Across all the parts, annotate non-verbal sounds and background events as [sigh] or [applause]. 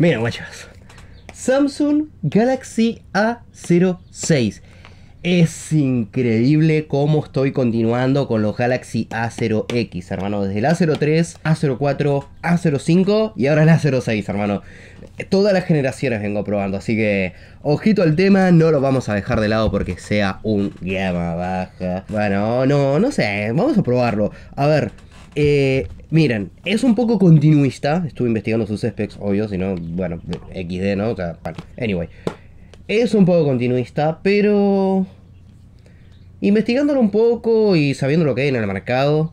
Miren, guachos. Samsung Galaxy A06. Es increíble cómo estoy continuando con los Galaxy A0X, hermano. Desde el A03, A04, A05 y ahora el A06, hermano. Todas las generaciones vengo probando, así que ojito al tema, no lo vamos a dejar de lado porque sea un gama baja. Bueno, no, no sé, vamos a probarlo. A ver, eh, miren, es un poco continuista. Estuve investigando sus specs, obvio, si no, bueno, XD, ¿no? O sea, bueno, anyway. Es un poco continuista, pero... Investigándolo un poco y sabiendo lo que hay en el mercado,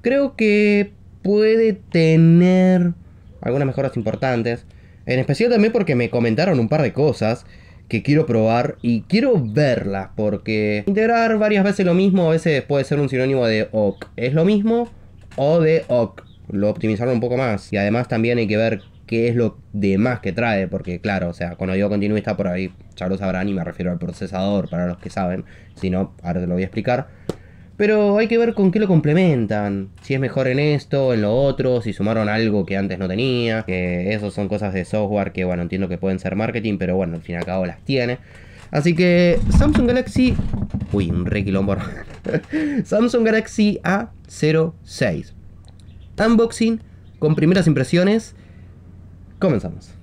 creo que puede tener algunas mejoras importantes. En especial también porque me comentaron un par de cosas que quiero probar y quiero verlas porque integrar varias veces lo mismo a veces puede ser un sinónimo de OK. Es lo mismo o de OK. Lo optimizaron un poco más y además también hay que ver qué es lo demás que trae, porque claro, o sea, cuando digo continuista por ahí ya lo sabrán y me refiero al procesador para los que saben, si no, ahora te lo voy a explicar. Pero hay que ver con qué lo complementan, si es mejor en esto, en lo otro, si sumaron algo que antes no tenía, que eso son cosas de software que bueno, entiendo que pueden ser marketing, pero bueno, al fin y al cabo las tiene. Así que Samsung Galaxy... Uy, un re quilombo. [laughs] Samsung Galaxy A06. Unboxing con primeras impresiones Comenzamos.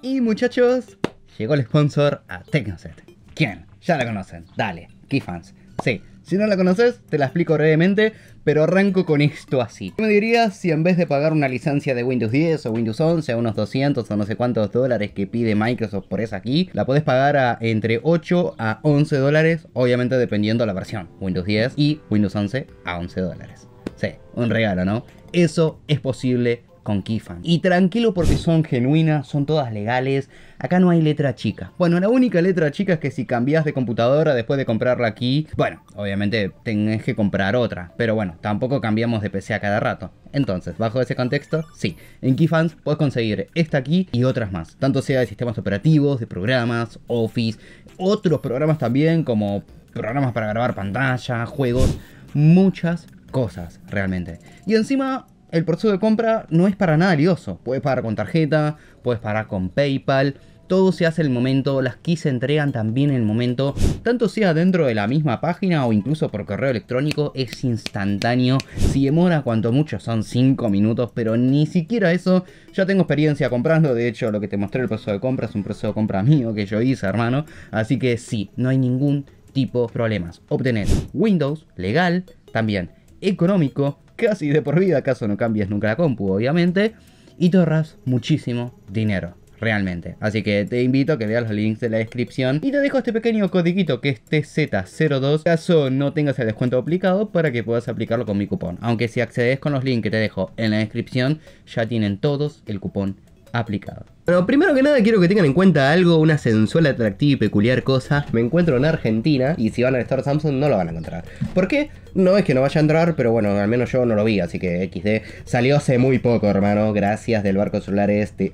Y muchachos, llegó el sponsor a Tecnoset. ¿Quién? Ya la conocen. Dale, Keyfans. Sí, si no la conoces, te la explico brevemente, pero arranco con esto así. ¿Qué me dirías si en vez de pagar una licencia de Windows 10 o Windows 11 a unos 200 o no sé cuántos dólares que pide Microsoft por esa aquí, la podés pagar a entre 8 a 11 dólares, obviamente dependiendo la versión, Windows 10 y Windows 11 a 11 dólares. Sí, un regalo, ¿no? Eso es posible con Keyfan. Y tranquilo porque son genuinas, son todas legales. Acá no hay letra chica. Bueno, la única letra chica es que si cambias de computadora después de comprarla aquí, bueno, obviamente tenés que comprar otra. Pero bueno, tampoco cambiamos de PC a cada rato. Entonces, bajo ese contexto, sí, en Keyfans puedes conseguir esta aquí y otras más. Tanto sea de sistemas operativos, de programas, Office, otros programas también como programas para grabar pantalla, juegos, muchas cosas realmente. Y encima el proceso de compra no es para nada lioso. Puedes pagar con tarjeta, puedes pagar con PayPal. Todo se hace en el momento, las keys se entregan también en el momento, tanto sea dentro de la misma página o incluso por correo electrónico, es instantáneo. Si demora cuanto mucho son 5 minutos, pero ni siquiera eso. Ya tengo experiencia comprando, de hecho lo que te mostré el proceso de compra es un proceso de compra mío que yo hice, hermano. Así que sí, no hay ningún tipo de problemas. Obtener Windows legal, también económico, casi de por vida, acaso no cambies nunca la compu, obviamente, y te ahorras muchísimo dinero. Realmente. Así que te invito a que veas los links de la descripción. Y te dejo este pequeño codiguito que es TZ02. Caso no tengas el descuento aplicado para que puedas aplicarlo con mi cupón. Aunque si accedes con los links que te dejo en la descripción, ya tienen todos el cupón aplicado. Bueno, primero que nada quiero que tengan en cuenta algo, una sensual, atractiva y peculiar cosa. Me encuentro en Argentina y si van al store Samsung no lo van a encontrar. ¿Por qué? No es que no vaya a entrar, pero bueno, al menos yo no lo vi, así que XD salió hace muy poco, hermano. Gracias del barco celular este.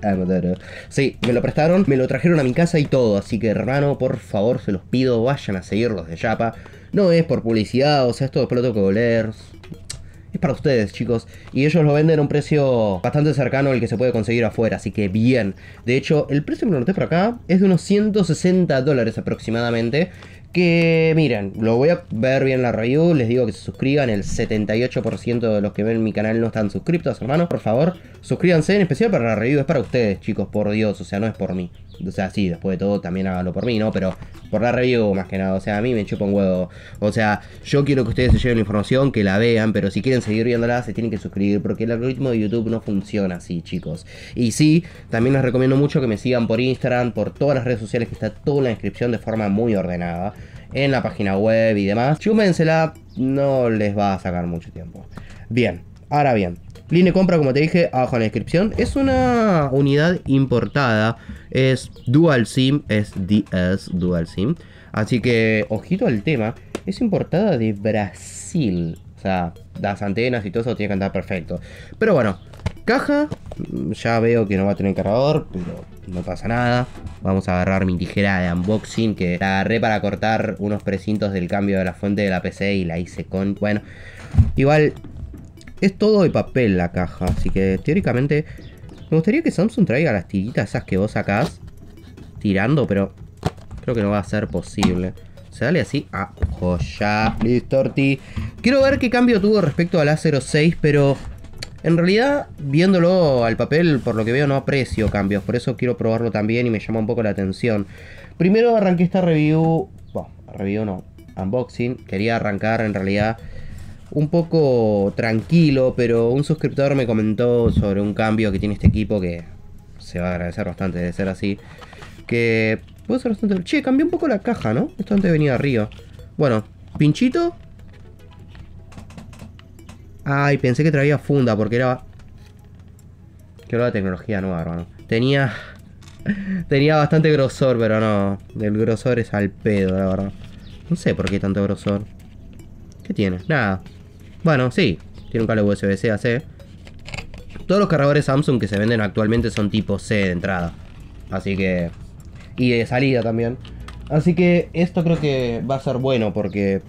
Sí, me lo prestaron, me lo trajeron a mi casa y todo, así que hermano, por favor, se los pido, vayan a seguirlos de Yapa. No es por publicidad, o sea, esto después lo tengo que es para ustedes, chicos. Y ellos lo venden a un precio bastante cercano al que se puede conseguir afuera, así que bien. De hecho, el precio que lo noté por acá es de unos 160 dólares aproximadamente. Que miren, lo voy a ver bien la review, les digo que se suscriban, el 78% de los que ven mi canal no están suscriptos, hermanos, por favor, suscríbanse, en especial para la review, es para ustedes, chicos, por Dios, o sea, no es por mí. O sea, sí, después de todo también háganlo por mí, ¿no? Pero por la review más que nada, o sea, a mí me chupa un huevo. O sea, yo quiero que ustedes se lleven la información, que la vean, pero si quieren seguir viéndola, se tienen que suscribir, porque el algoritmo de YouTube no funciona así, chicos. Y sí, también les recomiendo mucho que me sigan por Instagram, por todas las redes sociales, que está toda la descripción de forma muy ordenada. En la página web y demás. Chúmensela, no les va a sacar mucho tiempo. Bien, ahora bien, Línea compra, como te dije, abajo en la descripción. Es una unidad importada. Es Dual SIM, es DS Dual SIM. Así que, ojito al tema. Es importada de Brasil. O sea, las antenas y todo eso tiene que andar perfecto. Pero bueno, caja Ya veo que no va a tener cargador, pero no pasa nada. Vamos a agarrar mi tijera de unboxing que la agarré para cortar unos precintos del cambio de la fuente de la PC y la hice con... Bueno, igual es todo de papel la caja, así que teóricamente me gustaría que Samsung traiga las tiritas esas que vos sacás tirando, pero creo que no va a ser posible. Se dale así. Ah, joya. Listo, Orti. Quiero ver qué cambio tuvo respecto a la 06, pero en realidad, viéndolo al papel, por lo que veo, no aprecio cambios. Por eso quiero probarlo también y me llama un poco la atención. Primero arranqué esta review. Bueno, review no. Unboxing. Quería arrancar en realidad un poco tranquilo, pero un suscriptor me comentó sobre un cambio que tiene este equipo que se va a agradecer bastante de ser así. Que puede ser bastante... Che, cambió un poco la caja, ¿no? Esto antes venía arriba. Bueno, pinchito. Ay, pensé que traía funda porque era... Que era la tecnología nueva, hermano. Tenía... [laughs] Tenía bastante grosor, pero no. El grosor es al pedo, la verdad. No sé por qué tanto grosor. ¿Qué tiene? Nada. Bueno, sí. Tiene un cable USB-C a C. Todos los cargadores Samsung que se venden actualmente son tipo C de entrada. Así que... Y de salida también. Así que esto creo que va a ser bueno porque...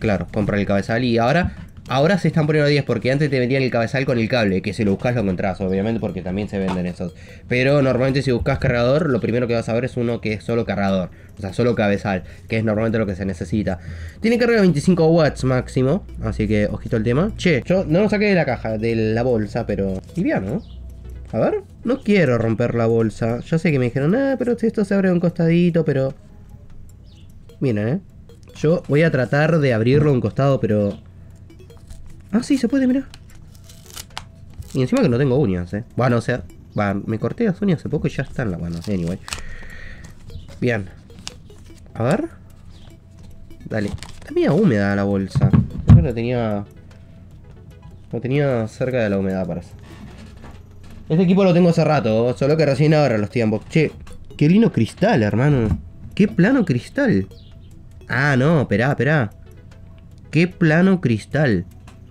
Claro, compra el cabezal y ahora Ahora se están poniendo 10 porque antes te vendían el cabezal con el cable, que si lo buscas lo encontrás, obviamente, porque también se venden esos. Pero normalmente si buscas cargador, lo primero que vas a ver es uno que es solo cargador, o sea, solo cabezal, que es normalmente lo que se necesita. Tiene carga de 25 watts máximo, así que ojito el tema. Che, yo no lo saqué de la caja, de la bolsa, pero liviano. A ver, no quiero romper la bolsa. Ya sé que me dijeron, ah, pero si esto se abre un costadito, pero... Miren, eh. Yo voy a tratar de abrirlo un costado, pero Ah, sí, se puede, mira. Y encima que no tengo uñas, eh. Bueno, o sea, me corté las uñas hace poco y ya están las manos. Anyway. Bien. A ver. Dale. Está media húmeda la bolsa. Yo tenía... Lo tenía cerca de la humedad, parece. Este equipo lo tengo hace rato, solo que recién ahora los tiempos. Che, qué lindo cristal, hermano. Qué plano cristal. Ah, no, esperá, esperá. Qué plano cristal.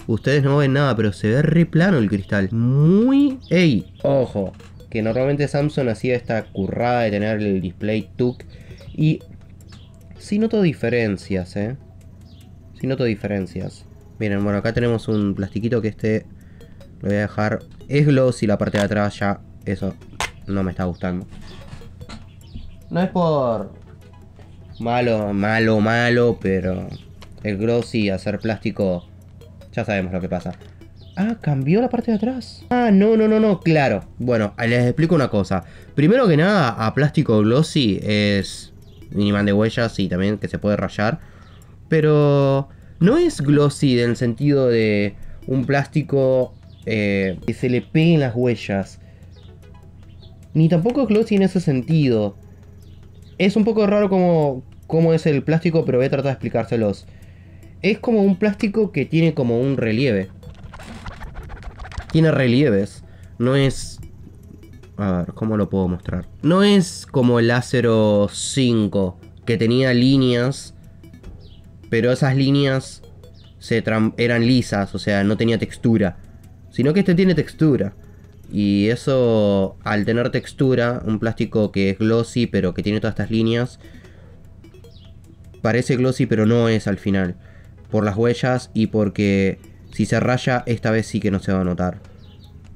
Ustedes no ven nada, pero se ve re plano el cristal. Muy... ¡Ey! Ojo. Que normalmente Samsung hacía esta currada de tener el display TUC. Y... Sí noto diferencias, ¿eh? Sí noto diferencias. Miren, bueno, acá tenemos un plastiquito que este... Lo voy a dejar... Es glossy la parte de atrás ya. Eso no me está gustando. No es por... Malo, malo, malo, pero... El glossy hacer plástico ya sabemos lo que pasa. Ah, cambió la parte de atrás. Ah, no, no, no, no, claro. Bueno, les explico una cosa. Primero que nada, a plástico glossy es miniman de huellas y también que se puede rayar. Pero no es glossy en el sentido de un plástico eh, que se le peguen las huellas. Ni tampoco es glossy en ese sentido. Es un poco raro como, como es el plástico, pero voy a tratar de explicárselos. Es como un plástico que tiene como un relieve. Tiene relieves. No es... A ver, ¿cómo lo puedo mostrar? No es como el Acero 5, que tenía líneas, pero esas líneas eran lisas, o sea, no tenía textura. Sino que este tiene textura. Y eso, al tener textura, un plástico que es glossy, pero que tiene todas estas líneas, parece glossy, pero no es al final por las huellas y porque si se raya esta vez sí que no se va a notar.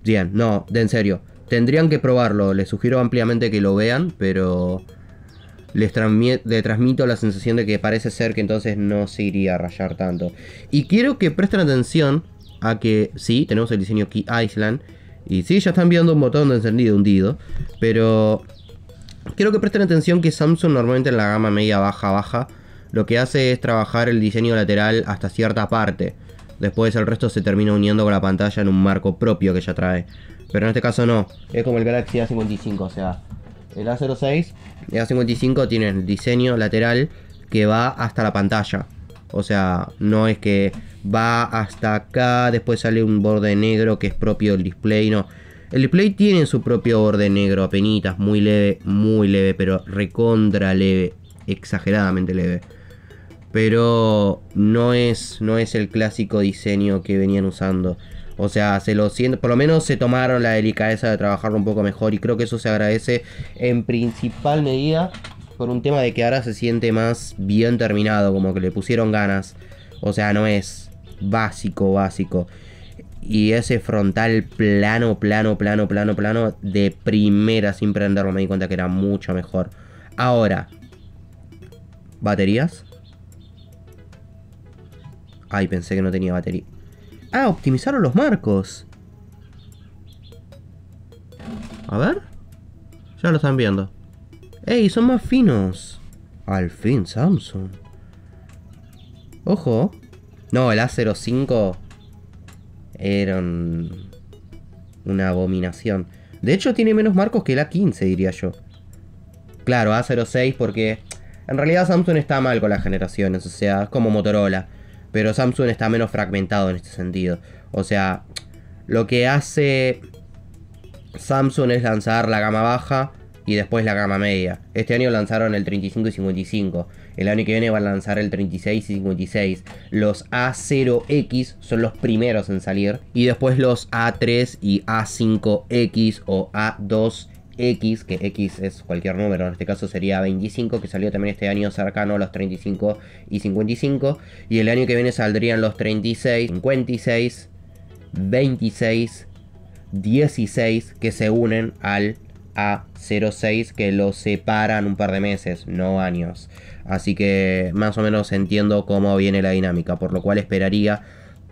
Bien, no, de en serio. Tendrían que probarlo, les sugiero ampliamente que lo vean, pero les, transmito la sensación de que parece ser que entonces no se iría a rayar tanto. Y quiero que presten atención a que sí, tenemos el diseño Key Island. Y sí, ya están viendo un botón de encendido hundido. Pero quiero que presten atención que Samsung normalmente en la gama media baja baja lo que hace es trabajar el diseño lateral hasta cierta parte. Después el resto se termina uniendo con la pantalla en un marco propio que ya trae. Pero en este caso no, es como el Galaxy A55, o sea, el A06 y el A55 tiene el diseño lateral que va hasta la pantalla. O sea, no es que va hasta acá, después sale un borde negro que es propio del display, no. El display tiene su propio borde negro, apenitas, muy leve, muy leve, pero recontra leve, exageradamente leve pero no es, no es el clásico diseño que venían usando. O sea, se lo siento, por lo menos se tomaron la delicadeza de trabajarlo un poco mejor y creo que eso se agradece en principal medida por un tema de que ahora se siente más bien terminado, como que le pusieron ganas. O sea, no es básico, básico. Y ese frontal plano, plano, plano, plano, plano, de primera sin prenderlo me di cuenta que era mucho mejor. Ahora, ¿baterías? Ay, pensé que no tenía batería. Ah, optimizaron los marcos. A ver. Ya lo están viendo. ¡Ey! Son más finos. Al fin, Samsung. Ojo. No, el A05 era una abominación. De hecho, tiene menos marcos que el A15, diría yo. Claro, A06 porque en realidad Samsung está mal con las generaciones, o sea, es como Motorola. Pero Samsung está menos fragmentado en este sentido. O sea, lo que hace Samsung es lanzar la gama baja y después la gama media. Este año lanzaron el 35 y 55. El año que viene van a lanzar el 36 y 56. Los A0X son los primeros en salir. Y después los A3 y A5X o A2 X, que X es cualquier número, en este caso sería 25, que salió también este año cercano a los 35 y 55. Y el año que viene saldrían los 36, 56, 26, 16, que se unen al A06, que los separan un par de meses, no años. Así que más o menos entiendo cómo viene la dinámica, por lo cual esperaría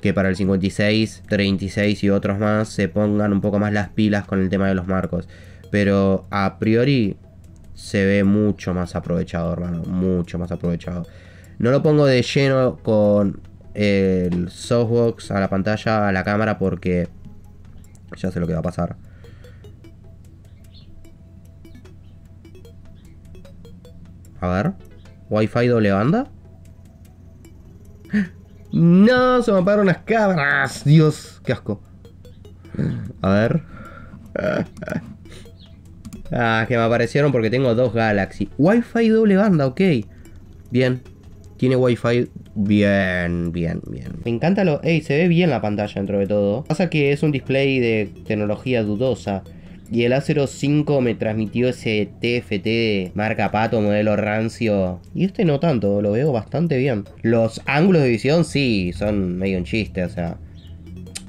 que para el 56, 36 y otros más se pongan un poco más las pilas con el tema de los marcos. Pero a priori se ve mucho más aprovechado, hermano. Mucho más aprovechado. No lo pongo de lleno con el softbox a la pantalla, a la cámara, porque ya sé lo que va a pasar. A ver. Wi-Fi doble banda. [gasps] No, se me apagaron las cámaras. Dios, qué asco. A ver. Ah, que me aparecieron porque tengo dos Galaxy. Wi-Fi doble banda, ok. Bien. Tiene Wi-Fi. Bien, bien, bien. Me encanta lo... Ey, se ve bien la pantalla dentro de todo. Pasa que es un display de tecnología dudosa. Y el A05 me transmitió ese TFT marca pato, modelo rancio. Y este no tanto, lo veo bastante bien. Los ángulos de visión sí, son medio un chiste, o sea.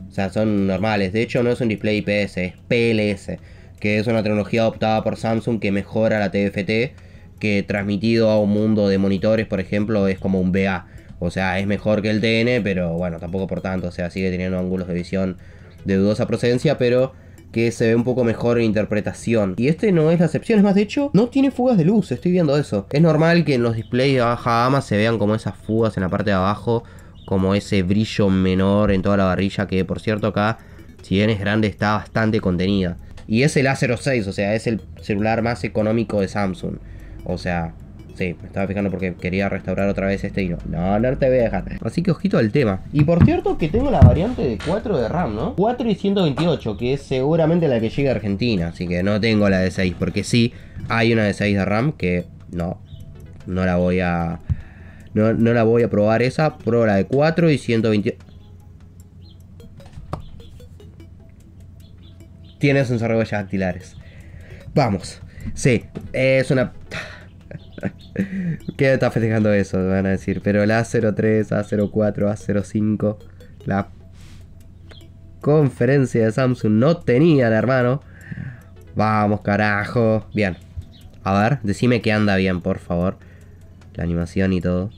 O sea, son normales. De hecho, no es un display IPS, es PLS que es una tecnología adoptada por Samsung que mejora la TFT, que transmitido a un mundo de monitores, por ejemplo, es como un BA. O sea, es mejor que el TN, pero bueno, tampoco por tanto. O sea, sigue teniendo ángulos de visión de dudosa procedencia, pero que se ve un poco mejor en interpretación. Y este no es la excepción, es más, de hecho, no tiene fugas de luz, estoy viendo eso. Es normal que en los displays de baja gama se vean como esas fugas en la parte de abajo, como ese brillo menor en toda la barrilla, que por cierto acá, si bien es grande, está bastante contenida. Y es el A06, o sea, es el celular más económico de Samsung. O sea, sí, me estaba fijando porque quería restaurar otra vez este y no. No, no te voy a dejar. Así que ojito al tema. Y por cierto que tengo la variante de 4 de RAM, ¿no? 4 y 128, que es seguramente la que llega a Argentina. Así que no tengo la de 6, porque sí, hay una de 6 de RAM que no, no la voy a... No, no la voy a probar esa, pruebo la de 4 y 128. Tiene sensor de dactilares. Vamos. Sí, es una... [laughs] ¿Qué está festejando eso? Van a decir. Pero la A03, A04, A05, la conferencia de Samsung no tenía, hermano. Vamos, carajo. Bien. A ver, decime que anda bien, por favor. La animación y todo.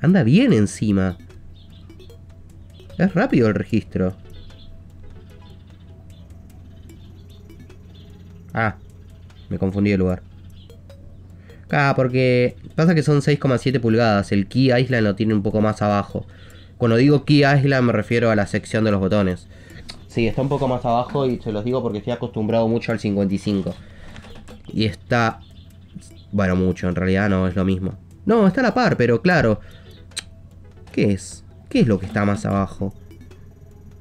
Anda bien encima. Es rápido el registro. Ah, me confundí de lugar. Ah, porque pasa que son 6,7 pulgadas. El Key Island lo tiene un poco más abajo. Cuando digo Key Island me refiero a la sección de los botones. Sí, está un poco más abajo y se los digo porque estoy acostumbrado mucho al 55. Y está... Bueno, mucho, en realidad no es lo mismo. No, está a la par, pero claro. ¿Qué es? ¿Qué es lo que está más abajo?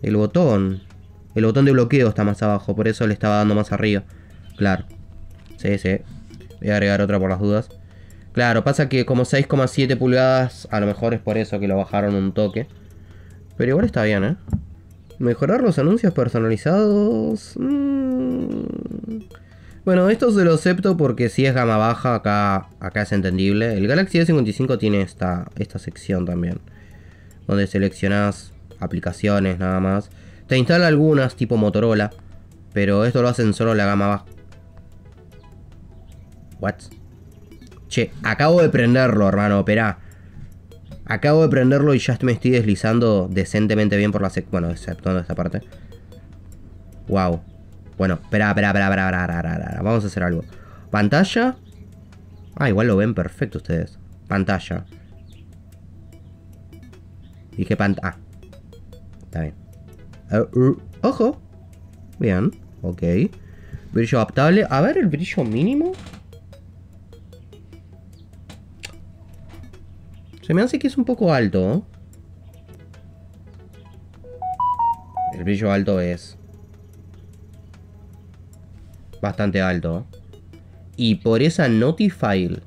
El botón. El botón de bloqueo está más abajo, por eso le estaba dando más arriba. Claro. Sí, sí. Voy a agregar otra por las dudas. Claro, pasa que como 6,7 pulgadas, a lo mejor es por eso que lo bajaron un toque. Pero igual está bien, ¿eh? Mejorar los anuncios personalizados. Mm. Bueno, esto se lo acepto porque si es gama baja, acá, acá es entendible. El Galaxy S55 tiene esta, esta sección también. Donde seleccionas aplicaciones nada más. Te instala algunas tipo Motorola. Pero esto lo hacen solo la gama baja. What? Che, acabo de prenderlo, hermano, espera. Acabo de prenderlo y ya me estoy deslizando decentemente bien por la sec... Bueno, exceptuando esta parte. Wow. Bueno, espera, espera, espera, espera, Vamos a hacer algo. Pantalla. Ah, igual lo ven perfecto ustedes. Pantalla. Dije pantalla. Ah. Está bien. Uh, uh, ojo. Bien. Ok. Brillo adaptable. A ver el brillo mínimo. Se me hace que es un poco alto. El brillo alto es bastante alto. Y por esa Notifile,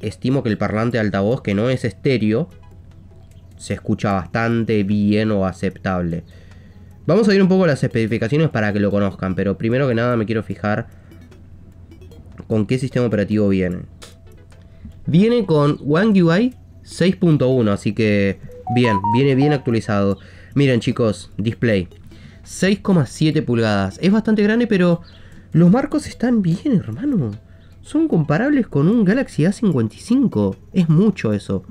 estimo que el parlante altavoz, que no es estéreo, se escucha bastante bien o aceptable. Vamos a ir un poco las especificaciones para que lo conozcan, pero primero que nada me quiero fijar con qué sistema operativo viene. Viene con One UI 6.1, así que bien, viene bien actualizado. Miren chicos, display. 6,7 pulgadas. Es bastante grande, pero los marcos están bien, hermano. Son comparables con un Galaxy A55. Es mucho eso.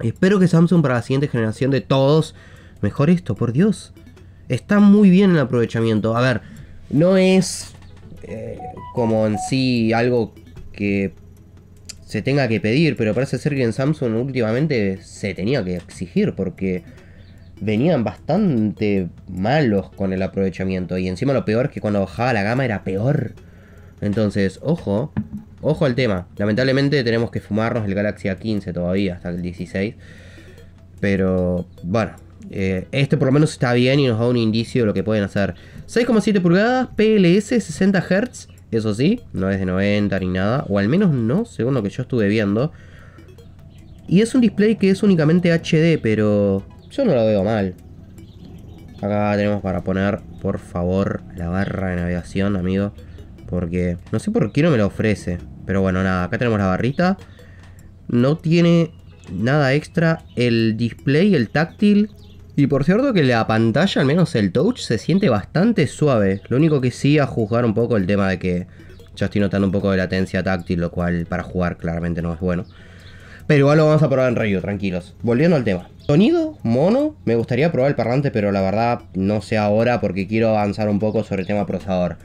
Espero que Samsung para la siguiente generación de todos mejore esto, por Dios. Está muy bien el aprovechamiento. A ver, no es eh, como en sí algo que se tenga que pedir, pero parece ser que en Samsung últimamente se tenía que exigir porque venían bastante malos con el aprovechamiento y encima lo peor es que cuando bajaba la gama era peor. Entonces, ojo, ojo al tema. Lamentablemente tenemos que fumarnos el Galaxy A15 todavía hasta el 16. Pero bueno, este por lo menos está bien y nos da un indicio de lo que pueden hacer. 6,7 pulgadas, PLS, 60 Hz. Eso sí, no es de 90 ni nada, o al menos no, según lo que yo estuve viendo. Y es un display que es únicamente HD, pero yo no lo veo mal. Acá tenemos para poner, por favor, la barra de navegación, amigo. Porque no sé por qué no me lo ofrece. Pero bueno, nada, acá tenemos la barrita. No tiene nada extra. El display, el táctil. Y por cierto que la pantalla, al menos el touch, se siente bastante suave. Lo único que sí a juzgar un poco el tema de que ya estoy notando un poco de latencia táctil, lo cual para jugar claramente no es bueno. Pero igual lo vamos a probar en review, tranquilos. Volviendo al tema. Sonido, mono. Me gustaría probar el parlante, pero la verdad no sé ahora porque quiero avanzar un poco sobre el tema procesador.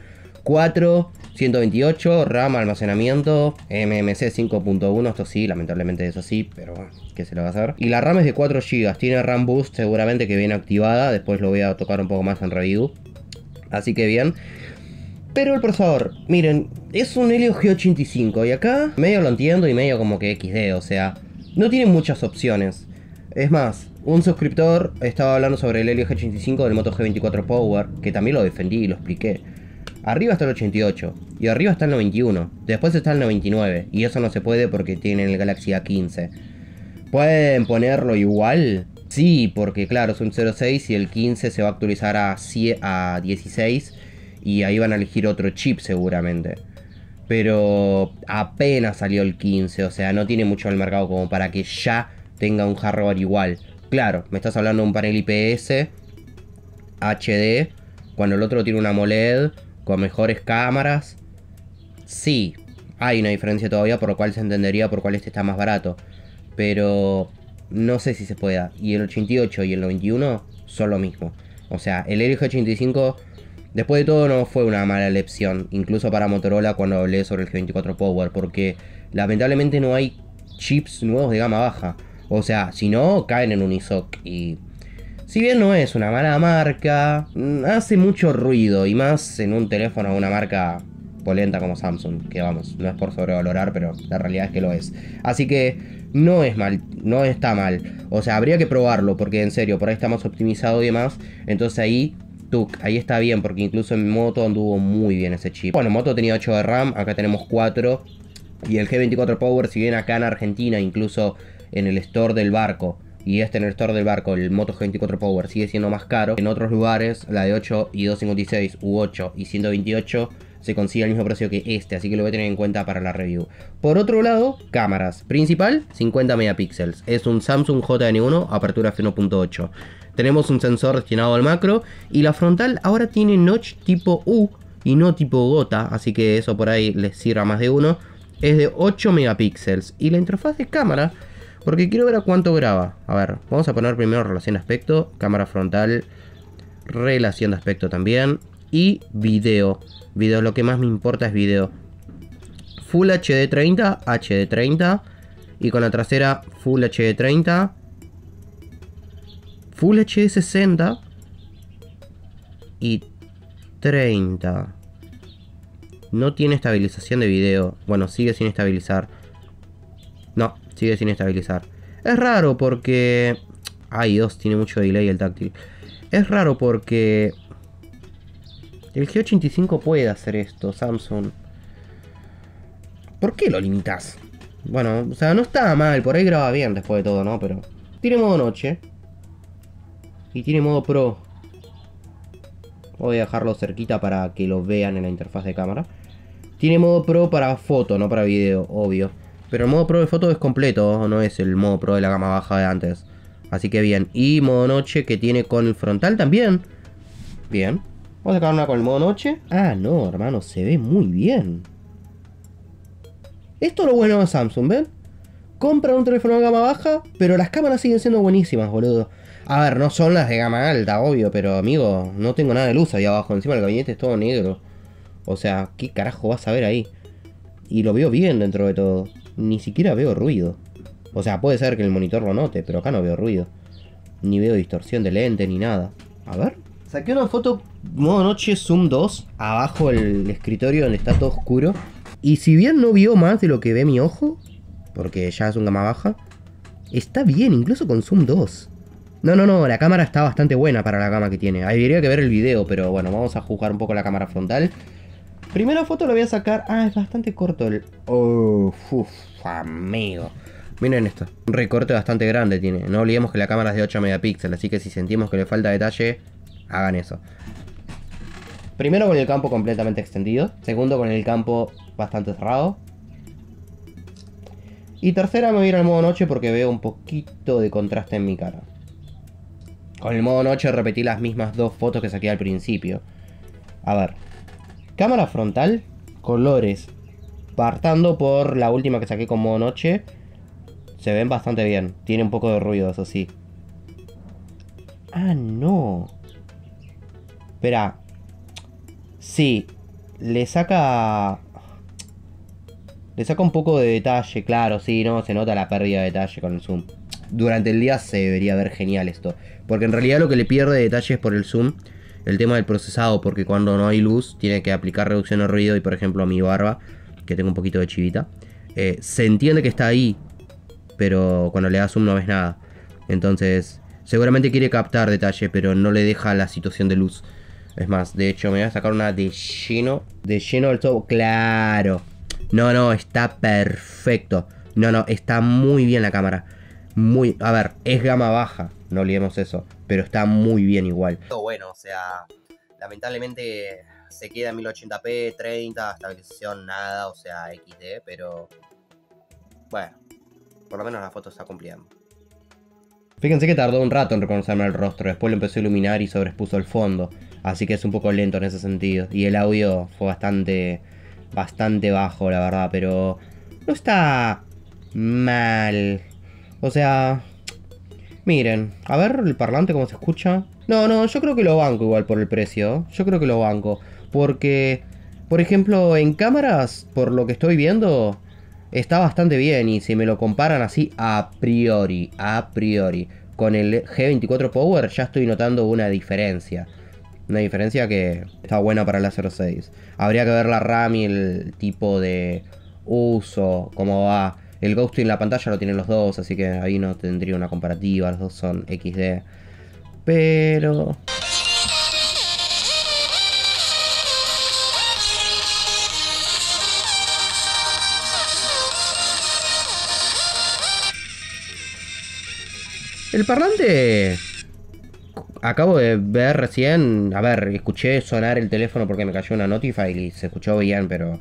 4, 128, RAM, almacenamiento, MMC 5.1, esto sí, lamentablemente es así, pero bueno, ¿qué se lo va a hacer? Y la RAM es de 4 GB, tiene RAM Boost seguramente que viene activada, después lo voy a tocar un poco más en review. Así que bien. Pero el procesador, miren, es un Helio G85 y acá medio lo entiendo y medio como que XD, o sea, no tiene muchas opciones. Es más, un suscriptor estaba hablando sobre el Helio G85 del Moto G24 Power, que también lo defendí y lo expliqué. Arriba está el 88 y arriba está el 91. Después está el 99 y eso no se puede porque tienen el Galaxy A15. ¿Pueden ponerlo igual? Sí, porque claro, es un 06 y el 15 se va a actualizar a, a 16 y ahí van a elegir otro chip seguramente. Pero apenas salió el 15, o sea, no tiene mucho el mercado como para que ya tenga un hardware igual. Claro, me estás hablando de un panel IPS HD, cuando el otro tiene una AMOLED con mejores cámaras. Sí, hay una diferencia todavía por lo cual se entendería por cuál este está más barato. Pero no sé si se pueda. Y el 88 y el 91 son lo mismo. O sea, el LG 85 Después de todo no fue una mala elección, incluso para Motorola cuando hablé sobre el G24 Power, porque lamentablemente no hay chips nuevos de gama baja. O sea, si no, caen en un ISOC y... Si bien no es una mala marca, mm, hace mucho ruido y más en un teléfono de una marca polenta como Samsung, que vamos, no es por sobrevalorar, pero la realidad es que lo es. Así que no es mal, no está mal. O sea, habría que probarlo, porque en serio, por ahí está más optimizado y demás. Entonces ahí ahí está bien, porque incluso en Moto anduvo muy bien ese chip. Bueno, Moto tenía 8 de RAM, acá tenemos 4. Y el G24 Power, si bien acá en Argentina, incluso en el store del barco, y este en el store del barco, el Moto G24 Power, sigue siendo más caro. En otros lugares, la de 8 y 256 u 8 y 128 se consigue al mismo precio que este, así que lo voy a tener en cuenta para la review. Por otro lado, cámaras. Principal, 50 megapíxeles. Es un Samsung JN1, apertura f1.8. Tenemos un sensor destinado al macro y la frontal ahora tiene notch tipo U y no tipo gota, así que eso por ahí les sirva más de uno. Es de 8 megapíxeles y la interfaz de cámara, porque quiero ver a cuánto graba. A ver, vamos a poner primero relación de aspecto, cámara frontal, relación de aspecto también y video. Video, lo que más me importa es video. Full HD 30, HD 30 y con la trasera Full HD 30, Full HD 60 y 30. No tiene estabilización de video. Bueno, sigue sin estabilizar. No, sigue sin estabilizar. Es raro porque... Ay Dios, tiene mucho delay el táctil. Es raro porque... El G85 puede hacer esto, Samsung. ¿Por qué lo limitas? Bueno, o sea, no está mal, por ahí graba bien después de todo, ¿no? Pero tiene modo noche. Y tiene modo pro. Voy a dejarlo cerquita para que lo vean en la interfaz de cámara. Tiene modo pro para foto, no para video, obvio. Pero el modo pro de foto es completo, no es el modo pro de la gama baja de antes. Así que bien. Y modo noche que tiene con el frontal también. Bien. Vamos a sacar una con el modo noche. Ah, no, hermano, se ve muy bien. Esto es lo bueno de Samsung, ¿ven? Compran un teléfono de gama baja, pero las cámaras siguen siendo buenísimas, boludo. A ver, no son las de gama alta, obvio, pero amigo, no tengo nada de luz ahí abajo. Encima el gabinete es todo negro. O sea, ¿qué carajo vas a ver ahí? Y lo veo bien dentro de todo. Ni siquiera veo ruido. O sea, puede ser que el monitor lo note, pero acá no veo ruido. Ni veo distorsión de lente ni nada. A ver. Saqué una foto modo noche zoom 2 abajo el escritorio donde está todo oscuro. Y si bien no vio más de lo que ve mi ojo, porque ya es un gama baja, está bien, incluso con zoom 2. No, no, no, la cámara está bastante buena para la gama que tiene. Habría que ver el video, pero bueno, vamos a juzgar un poco la cámara frontal. Primera foto la voy a sacar. Ah, es bastante corto el. Oh, uf, amigo. Miren esto. Un recorte bastante grande tiene. No olvidemos que la cámara es de 8 megapíxeles, así que si sentimos que le falta detalle, hagan eso. Primero con el campo completamente extendido. Segundo con el campo bastante cerrado. Y tercera me voy a ir al modo noche porque veo un poquito de contraste en mi cara. Con el modo noche repetí las mismas dos fotos que saqué al principio. A ver. Cámara frontal, colores. Partando por la última que saqué con modo noche. Se ven bastante bien. Tiene un poco de ruido, eso sí. Ah, no. Espera. Sí. Le saca... Le saca un poco de detalle, claro, sí, no, se nota la pérdida de detalle con el zoom. Durante el día se debería ver genial esto. Porque en realidad lo que le pierde detalle es por el zoom. El tema del procesado, porque cuando no hay luz tiene que aplicar reducción de ruido y por ejemplo a mi barba, que tengo un poquito de chivita, eh, se entiende que está ahí, pero cuando le das zoom no ves nada. Entonces, seguramente quiere captar detalle, pero no le deja la situación de luz. Es más, de hecho me voy a sacar una de lleno, de lleno del todo, claro. No, no, está perfecto. No, no, está muy bien la cámara. Muy, a ver, es gama baja, no olvidemos eso, pero está muy bien igual. Bueno, o sea, lamentablemente se queda en 1080p, 30, estabilización nada, o sea, XD, pero bueno, por lo menos la foto está cumpliendo. Fíjense que tardó un rato en reconocerme el rostro, después lo empezó a iluminar y sobreexpuso el fondo, así que es un poco lento en ese sentido. Y el audio fue bastante, bastante bajo, la verdad, pero no está mal. O sea, miren, a ver el parlante cómo se escucha. No, no, yo creo que lo banco igual por el precio. Yo creo que lo banco. Porque, por ejemplo, en cámaras, por lo que estoy viendo, está bastante bien. Y si me lo comparan así a priori, a priori, con el G24 Power, ya estoy notando una diferencia. Una diferencia que está buena para el 06. Habría que ver la RAM y el tipo de uso, cómo va. El ghosting en la pantalla lo tienen los dos, así que ahí no tendría una comparativa, los dos son XD. Pero... El parlante... Acabo de ver recién... A ver, escuché sonar el teléfono porque me cayó una Notify y se escuchó bien, pero...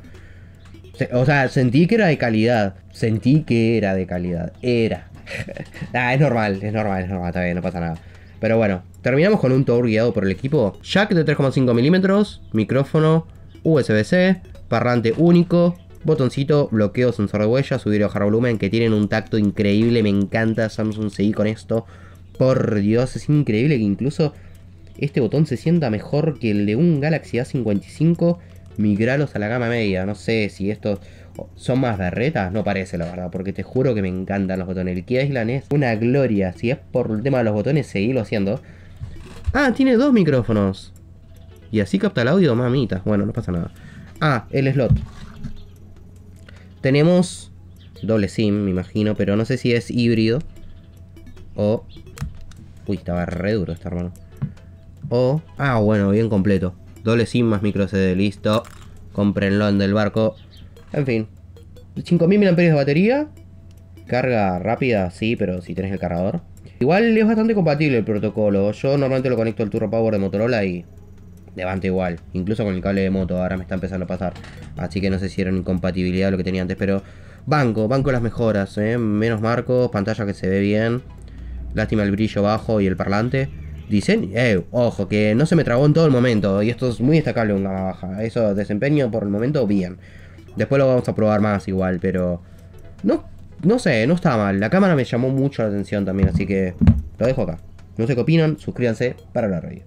O sea, sentí que era de calidad. Sentí que era de calidad. Era. [laughs] ah, es normal, es normal, es normal, está bien, no pasa nada. Pero bueno, terminamos con un tour guiado por el equipo. Jack de 3,5 milímetros, micrófono, USB-C, parlante único, botoncito, bloqueo, sensor de huella, subir y bajar volumen, que tienen un tacto increíble, me encanta Samsung seguir con esto. Por Dios, es increíble que incluso este botón se sienta mejor que el de un Galaxy A55. Migralos a la gama media, no sé si estos son más berretas, no parece la verdad, porque te juro que me encantan los botones. El Kia Island es una gloria, si es por el tema de los botones, seguirlo haciendo. Ah, tiene dos micrófonos. Y así capta el audio, mamita. Bueno, no pasa nada. Ah, el slot. Tenemos doble SIM, me imagino, pero no sé si es híbrido. O... Uy, estaba re duro este hermano. O... Ah, bueno, bien completo. Doble SIM más micro CD, listo. Comprenlo en del barco. En fin. 5000 mAh de batería. Carga rápida, sí, pero si tenés el cargador. Igual es bastante compatible el protocolo. Yo normalmente lo conecto al Turbo Power de Motorola y levanta igual. Incluso con el cable de moto, ahora me está empezando a pasar. Así que no sé si era una incompatibilidad lo que tenía antes, pero banco, banco las mejoras, ¿eh? Menos marcos, pantalla que se ve bien. Lástima el brillo bajo y el parlante. Dicen, eh, ojo, que no se me trabó en todo el momento. Y esto es muy destacable en gama baja. Eso, desempeño por el momento, bien. Después lo vamos a probar más igual, pero... No, no sé, no está mal. La cámara me llamó mucho la atención también, así que lo dejo acá. No sé qué opinan, suscríbanse para la review.